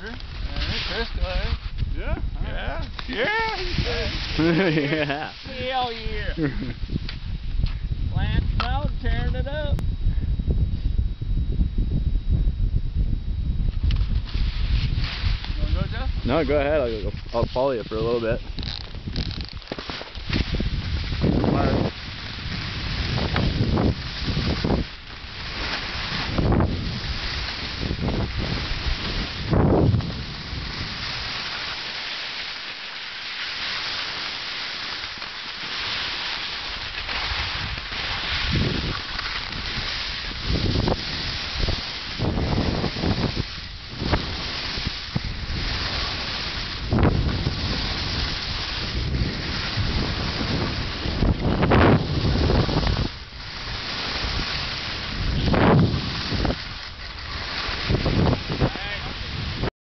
Roger. Alright, Chris, go ahead. Yeah. Yeah. Yeah. yeah. Hell yeah. Lance Mountain tearing it up. You wanna go, Jeff? No, go ahead. I'll, I'll follow you for a little bit.